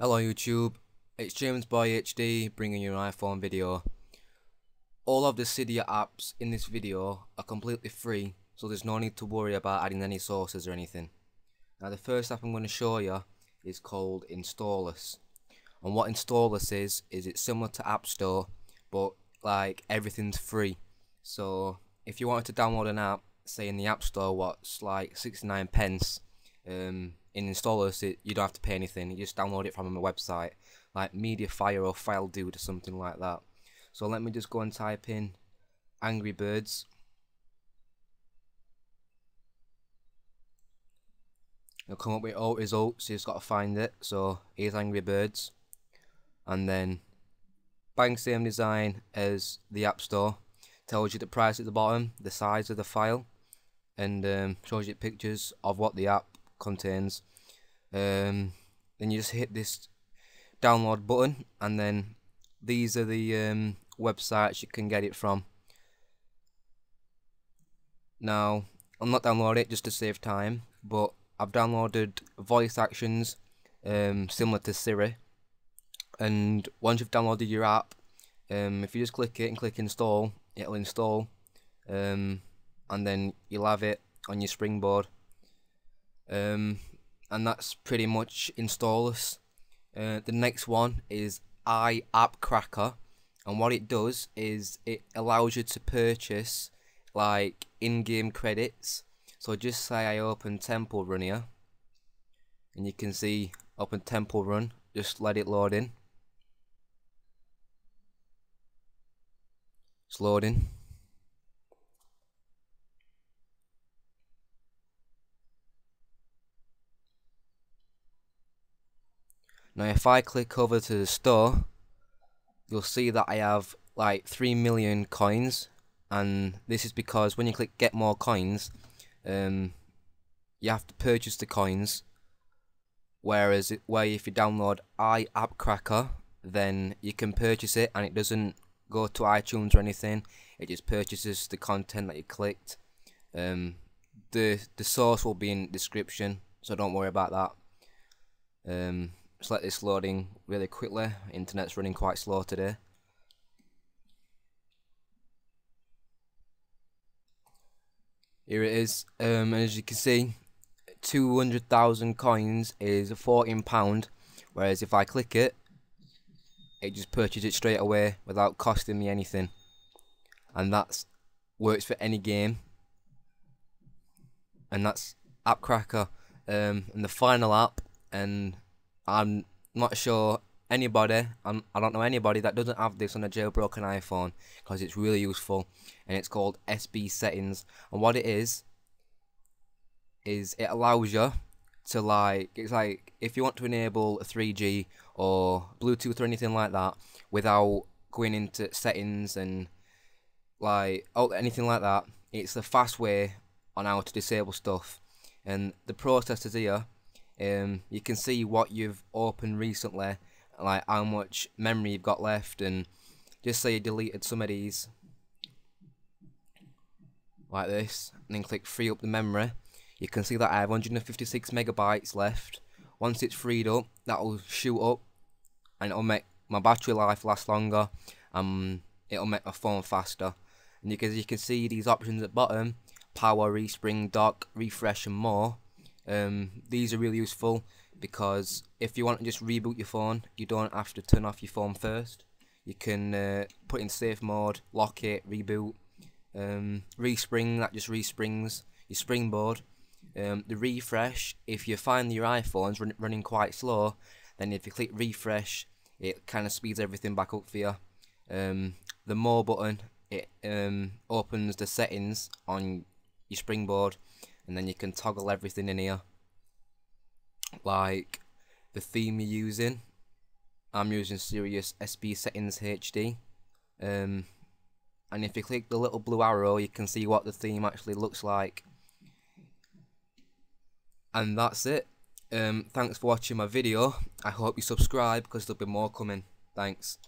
Hello YouTube, it's JamesboyHD bringing you an iPhone video. All of the Cydia apps in this video are completely free, so there's no need to worry about adding any sources or anything. Now the first app I'm going to show you is called Installous. And what Installous is, is it's similar to App Store, but like everything's free. So if you wanted to download an app, say in the App Store, what's like 69 pence, um, in Installous it, you don't have to pay anything, you just download it from a website, like Mediafire or FileDude or something like that. So let me just go and type in Angry Birds. It'll come up with all results, you just got to find it. So here's Angry Birds. And then bang same design as the App Store. Tells you the price at the bottom, the size of the file, and um, shows you pictures of what the app contains. Um, then you just hit this download button, and then these are the um, websites you can get it from. Now, I'm not downloading it just to save time, but I've downloaded voice actions um, similar to Siri. And once you've downloaded your app, um, if you just click it and click install, it'll install, um, and then you'll have it on your springboard. Um, and that's pretty much Installous. Uh, the next one is iAppCracker, and what it does is it allows you to purchase like in-game credits. So just say I open Temple Run here, and you can see open Temple Run. Just let it load in. It's loading. Now if I click over to the store, you'll see that I have like 3 million coins. And this is because when you click get more coins, um, you have to purchase the coins. Whereas it, where if you download iAppCracker then you can purchase it and it doesn't go to iTunes or anything. It just purchases the content that you clicked. Um, the the source will be in description so don't worry about that. Um, just let this loading really quickly. Internet's running quite slow today. Here it is. Um, as you can see, 200,000 coins is £14, whereas if I click it, it just purchases it straight away without costing me anything. And that's works for any game. And that's AppCracker. Um, and the final app, and I'm not sure anybody, I'm, I don't know anybody that doesn't have this on a jailbroken iPhone because it's really useful and it's called SBSettings. And what it is is it allows you to like it's like if you want to enable 3G or Bluetooth or anything like that without going into settings and like oh anything like that it's the fast way on how to disable stuff. And the process is here um, you can see what you've opened recently, like how much memory you've got left, and just say you deleted some of these, like this, and then click free up the memory. You can see that I have 156 megabytes left. Once it's freed up, that will shoot up, and it'll make my battery life last longer. Um, it'll make my phone faster. And you can you can see these options at bottom: power, respring, dock, refresh, and more um, these are really useful because if you want to just reboot your phone, you don't have to turn off your phone first. You can uh, put in safe mode, lock it, reboot, um, respring, that just resprings your springboard. Um, the refresh, if you find your iPhone's run running quite slow, then if you click refresh, it kind of speeds everything back up for you. Um, the more button, it um, opens the settings on your springboard and then you can toggle everything in here. Like the theme you're using I'm using Sirius SB settings HD um, and if you click the little blue arrow you can see what the theme actually looks like. And that's it. Um, thanks for watching my video. I hope you subscribe because there'll be more coming. Thanks